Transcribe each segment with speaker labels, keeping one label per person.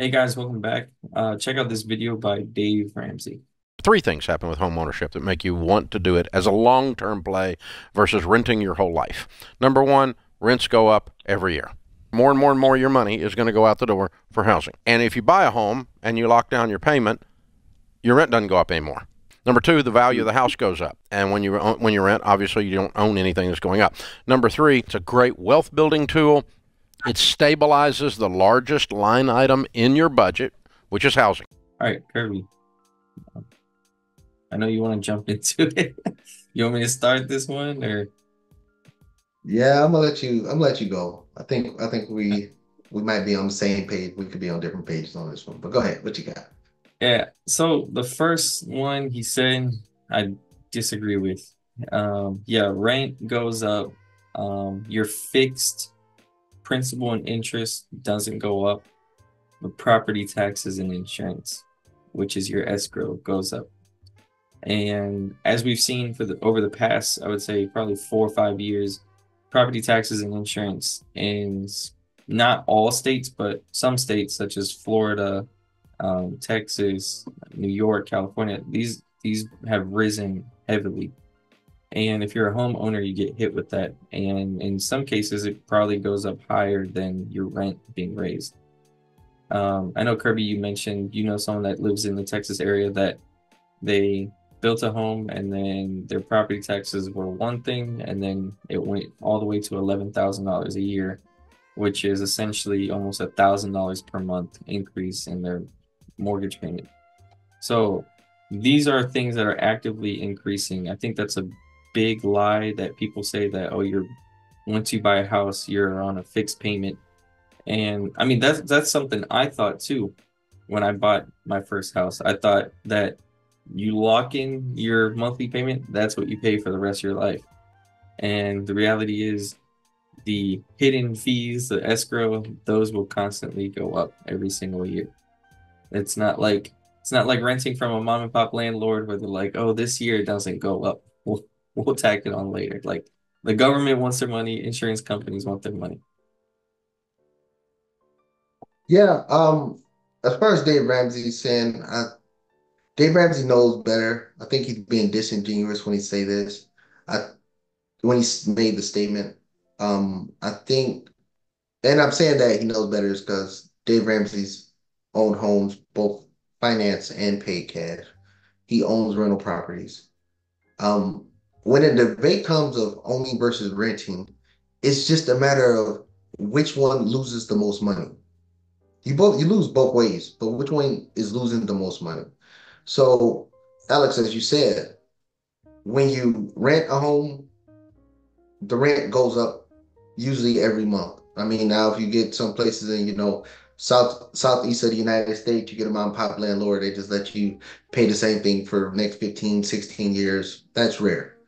Speaker 1: Hey guys, welcome back. Uh, check out this video by Dave Ramsey.
Speaker 2: Three things happen with home ownership that make you want to do it as a long term play versus renting your whole life. Number one, rents go up every year. More and more and more of your money is going to go out the door for housing. And if you buy a home and you lock down your payment, your rent doesn't go up anymore. Number two, the value of the house goes up, and when you when you rent, obviously you don't own anything that's going up. Number three, it's a great wealth building tool. It stabilizes the largest line item in your budget, which is housing.
Speaker 1: All right, Kirby. I know you want to jump into it. you want me to start this one or?
Speaker 3: Yeah, I'm gonna let you. I'm gonna let you go. I think. I think we we might be on the same page. We could be on different pages on this one. But go ahead. What you got?
Speaker 1: Yeah. So the first one he said, I disagree with. Um, yeah, rent goes up. Um, your fixed principal and interest doesn't go up, but property taxes and insurance, which is your escrow, goes up. And as we've seen for the over the past, I would say probably four or five years, property taxes and insurance in not all states, but some states such as Florida, um, Texas, New York, California, these these have risen heavily. And if you're a homeowner, you get hit with that. And in some cases, it probably goes up higher than your rent being raised. Um, I know Kirby, you mentioned you know someone that lives in the Texas area that they built a home and then their property taxes were one thing and then it went all the way to $11,000 a year, which is essentially almost a $1,000 per month increase in their mortgage payment. So these are things that are actively increasing. I think that's a big lie that people say that oh you're once you buy a house you're on a fixed payment. And I mean that's that's something I thought too when I bought my first house. I thought that you lock in your monthly payment, that's what you pay for the rest of your life. And the reality is the hidden fees, the escrow, those will constantly go up every single year. It's not like it's not like renting from a mom and pop landlord where they're like, "Oh, this year it doesn't go up. We'll tack it on later." Like the government wants their money, insurance companies want their money.
Speaker 3: Yeah, um, as far as Dave Ramsey saying, I, Dave Ramsey knows better. I think he's being disingenuous when he say this. I when he made the statement. Um, I think, and I'm saying that he knows better is because Dave Ramsey's own homes, both finance and paid cash. He owns rental properties. Um, when a debate comes of owning versus renting, it's just a matter of which one loses the most money. You both you lose both ways, but which one is losing the most money? So, Alex, as you said, when you rent a home, the rent goes up usually every month. I mean, now if you get some places in, you know south southeast of the United States, you get a mom and pop landlord, they just let you pay the same thing for next 15, 16 years. That's rare.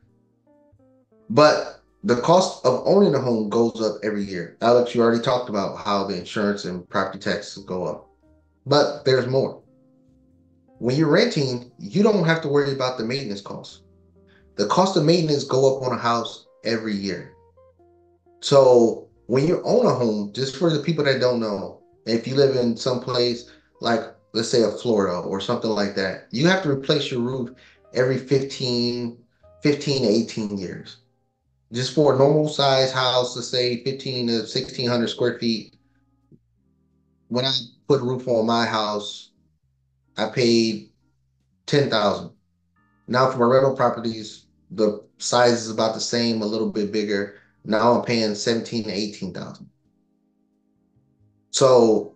Speaker 3: But the cost of owning a home goes up every year. Alex, you already talked about how the insurance and property taxes go up. But there's more. When you're renting, you don't have to worry about the maintenance costs. The cost of maintenance go up on a house every year. So when you own a home, just for the people that don't know, if you live in some place like let's say a Florida or something like that, you have to replace your roof every 15, 15 to 18 years. Just for a normal size house, let's say 15 to 1600 square feet. When I put a roof on my house, I paid 10,000. Now for my rental properties, the size is about the same, a little bit bigger. Now I'm paying 17 to 18,000. So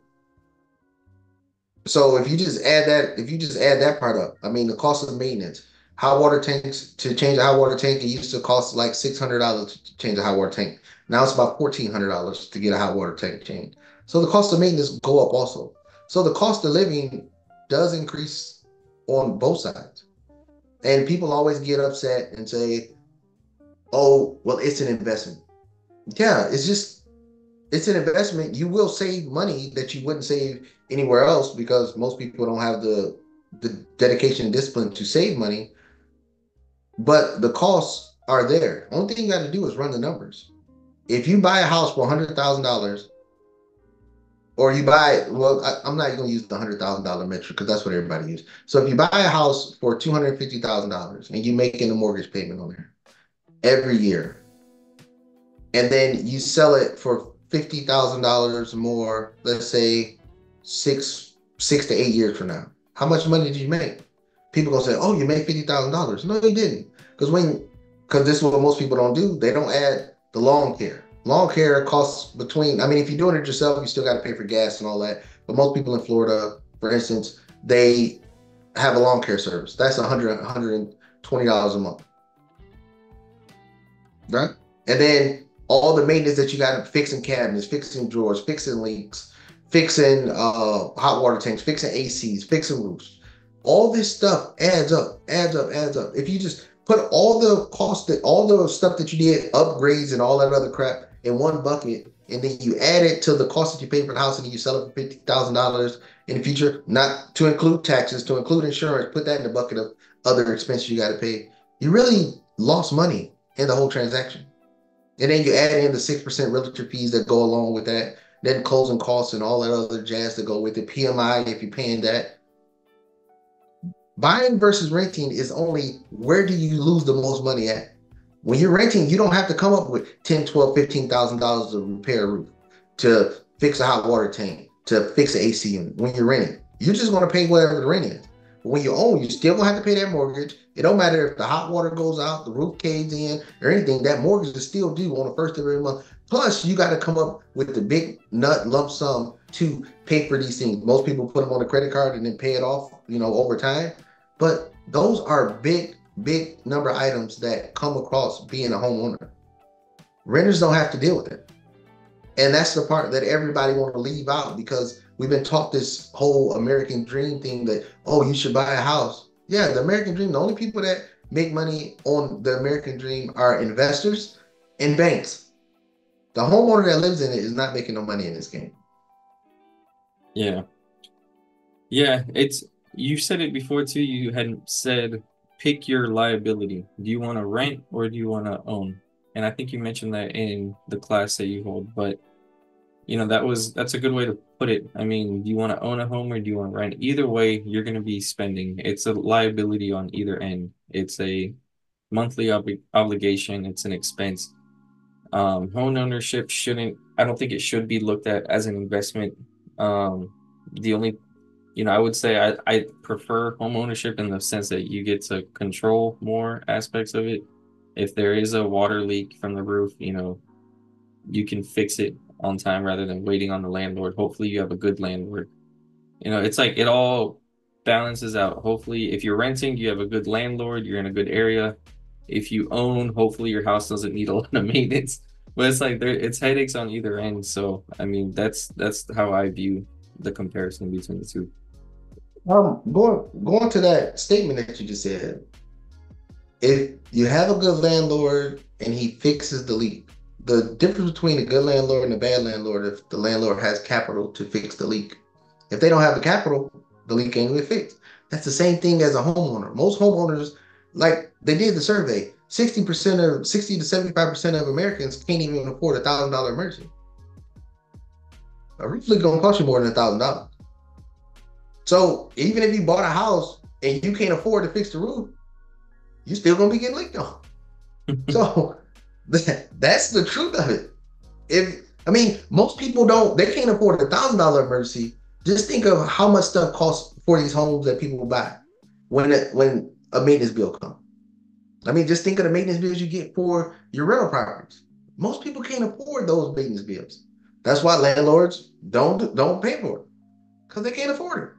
Speaker 3: so if you just add that, if you just add that part up, I mean the cost of maintenance, hot water tanks to change a hot water tank, it used to cost like six hundred dollars to change a hot water tank. Now it's about fourteen hundred dollars to get a hot water tank changed. So the cost of maintenance go up also. So the cost of living does increase on both sides. And people always get upset and say, "Oh, well, it's an investment." Yeah, it's just it's an investment. You will save money that you wouldn't save anywhere else because most people don't have the the dedication and discipline to save money. But the costs are there. Only thing you got to do is run the numbers. If you buy a house for hundred thousand dollars, or you buy well I, am not going to use the hundred thousand dollar metric because that's what everybody uses so if you buy a house for two hundred fifty thousand dollars and you're making a mortgage payment on there every year and then you sell it for fifty thousand dollars more let's say six six to eight years from now how much money did you make people gonna say oh you made fifty thousand dollars no you didn't because when because this is what most people don't do they don't add the lawn care Lawn care costs between, I mean, if you're doing it yourself, you still got to pay for gas and all that. But most people in Florida, for instance, they have a lawn care service. That's 100 $120 a month. Right? And then all the maintenance that you got to fixing cabinets, fixing drawers, fixing leaks, fixing uh, hot water tanks, fixing ACs, fixing roofs. All this stuff adds up, adds up, adds up. If you just put all the cost that all the stuff that you did, upgrades and all that other crap, in one bucket, and then you add it to the cost that you pay for the house, and you sell it for fifty thousand dollars in the future, not to include taxes, to include insurance, put that in the bucket of other expenses you got to pay. You really lost money in the whole transaction, and then you add in the six percent realtor fees that go along with that, then closing costs and all that other jazz that go with it. PMI if you're paying that. Buying versus renting is only where do you lose the most money at? When you're renting, you don't have to come up with 10, 12, 15,000 dollars to repair a roof, to fix a hot water tank, to fix an AC unit. When you're renting, you're just going to pay whatever the rent is. But when you own, you still gonna have to pay that mortgage. It don't matter if the hot water goes out, the roof caves in, or anything. That mortgage is still due on the first of every month. Plus, you got to come up with the big nut lump sum to pay for these things. Most people put them on a credit card and then pay it off, you know, over time. But those are big big number items that come across being a homeowner. Renters don't have to deal with it. And that's the part that everybody want to leave out because we've been taught this whole American dream thing that, oh, you should buy a house. Yeah, the American dream, the only people that make money on the American dream are investors and banks. The homeowner that lives in it is not making no money in this game.
Speaker 1: Yeah. Yeah, it's you said it before too. You hadn't said pick your liability. Do you want to rent or do you want to own? And I think you mentioned that in the class that you hold, but you know that was that's a good way to put it. I mean, do you want to own a home or do you want to rent? Either way, you're going to be spending. It's a liability on either end. It's a monthly ob- obligation. It's an expense. Um, home ownership shouldn't. I don't think it should be looked at as an investment. Um, the only you know, I would say I, I prefer home ownership in the sense that you get to control more aspects of it. If there is a water leak from the roof, you know, you can fix it on time rather than waiting on the landlord. Hopefully, you have a good landlord. You know, it's like it all balances out. Hopefully, if you're renting, you have a good landlord, you're in a good area. If you own, hopefully, your house doesn't need a lot of maintenance. But it's like there, it's headaches on either end. So, I mean, that's that's how I view the comparison between the two.
Speaker 3: Um, going going to that statement that you just said, if you have a good landlord and he fixes the leak, the difference between a good landlord and a bad landlord, if the landlord has capital to fix the leak, if they don't have the capital, the leak ain't gonna fixed. That's the same thing as a homeowner. Most homeowners, like they did the survey, 60% of 60 to 75% of Americans can't even afford a thousand dollar emergency. A roof leak gonna cost you more than a thousand dollars. So even if you bought a house and you can't afford to fix the roof, you're still gonna be getting leaked on. so that's the truth of it. If I mean, most people don't, they can't afford a thousand dollar emergency. Just think of how much stuff costs for these homes that people buy when it, when a maintenance bill comes. I mean, just think of the maintenance bills you get for your rental properties. Most people can't afford those maintenance bills. That's why landlords don't don't pay for it because they can't afford it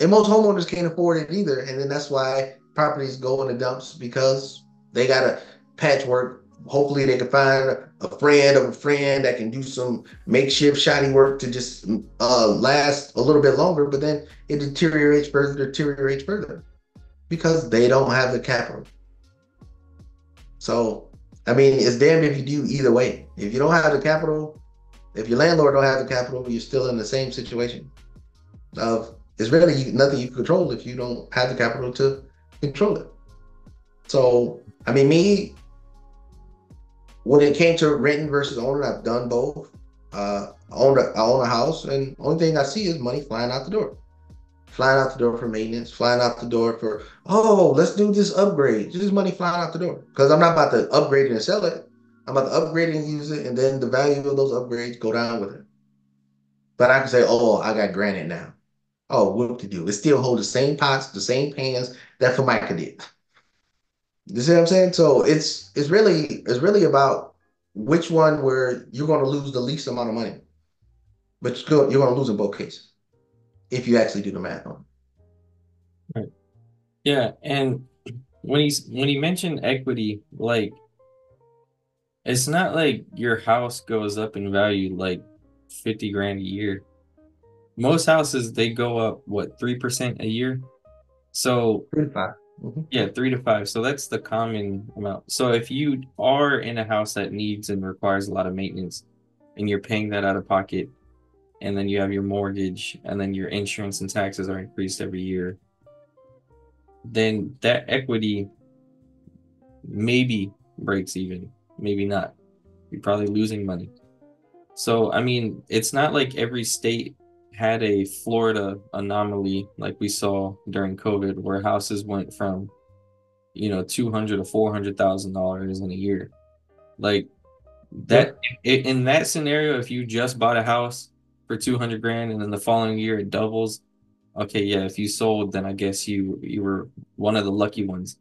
Speaker 3: and most homeowners can't afford it either. And then that's why properties go in the dumps because they got to patchwork. Hopefully, they can find a friend of a friend that can do some makeshift shoddy work to just uh, last a little bit longer. But then it deteriorates further, deteriorates further because they don't have the capital. So, I mean, it's damned if you do either way. If you don't have the capital, if your landlord don't have the capital, you're still in the same situation of it's really nothing you control if you don't have the capital to control it. So, I mean, me, when it came to renting versus owning, I've done both. Uh, I own a, I own a house, and only thing I see is money flying out the door, flying out the door for maintenance, flying out the door for oh, let's do this upgrade. Just money flying out the door because I'm not about to upgrade it and sell it. I'm about to upgrade it and use it, and then the value of those upgrades go down with it. But I can say, oh, I got granite now. Oh, what to do? It still hold the same pots, the same pans that Formica did. You see what I'm saying? So it's it's really it's really about which one where you're going to lose the least amount of money, but you're going to lose in both cases if you actually do the math on.
Speaker 1: It. Right. Yeah, and when he's when he mentioned equity, like it's not like your house goes up in value like 50 grand a year. Most houses they go up what 3% a year. So
Speaker 3: 3 to 5. Mm-hmm.
Speaker 1: Yeah, 3 to 5. So that's the common amount. So if you are in a house that needs and requires a lot of maintenance and you're paying that out of pocket and then you have your mortgage and then your insurance and taxes are increased every year, then that equity maybe breaks even, maybe not. You're probably losing money. So, I mean, it's not like every state had a Florida anomaly like we saw during COVID, where houses went from, you know, two hundred to four hundred thousand dollars in a year. Like that, in that scenario, if you just bought a house for two hundred grand and then the following year it doubles, okay, yeah, if you sold, then I guess you you were one of the lucky ones.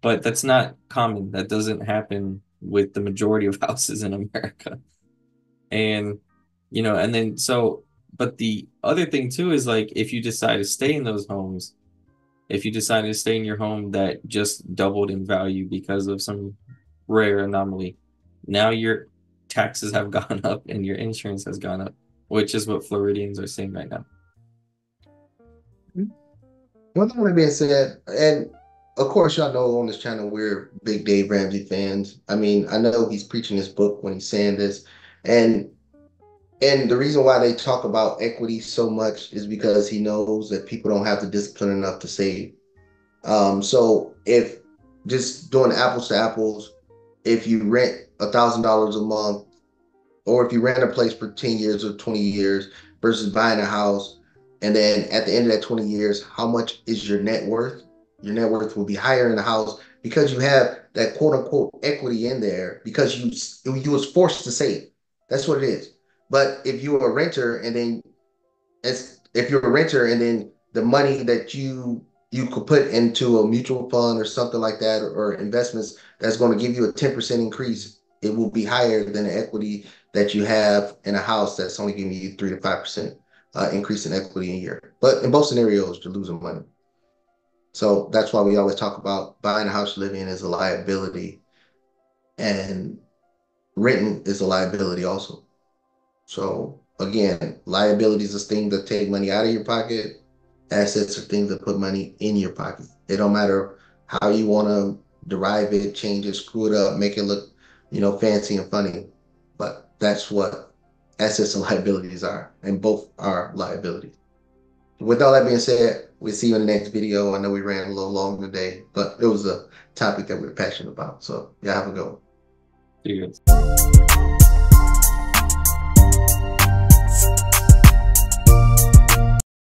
Speaker 1: But that's not common. That doesn't happen with the majority of houses in America and you know and then so but the other thing too is like if you decide to stay in those homes if you decide to stay in your home that just doubled in value because of some rare anomaly now your taxes have gone up and your insurance has gone up which is what floridians are saying right now
Speaker 3: one thing being said and of course, y'all know on this channel we're big Dave Ramsey fans. I mean, I know he's preaching his book when he's saying this, and and the reason why they talk about equity so much is because he knows that people don't have the discipline enough to save. Um, so if just doing apples to apples, if you rent a thousand dollars a month, or if you rent a place for 10 years or 20 years versus buying a house, and then at the end of that 20 years, how much is your net worth? Your net worth will be higher in the house because you have that quote unquote equity in there because you you was forced to save. That's what it is. But if you're a renter and then as if you're a renter and then the money that you you could put into a mutual fund or something like that or, or investments that's going to give you a 10% increase, it will be higher than the equity that you have in a house that's only giving you three to five percent uh, increase in equity a year. But in both scenarios, you're losing money. So that's why we always talk about buying a house in is a liability and renting is a liability also. So again, liabilities are things that take money out of your pocket. Assets are things that put money in your pocket. It don't matter how you want to derive it, change it, screw it up, make it look, you know, fancy and funny. But that's what assets and liabilities are, and both are liabilities. With all that being said, we'll see you in the next video. I know we ran a little long today, but it was a topic that we're passionate about. So yeah, have a go.
Speaker 1: See you guys.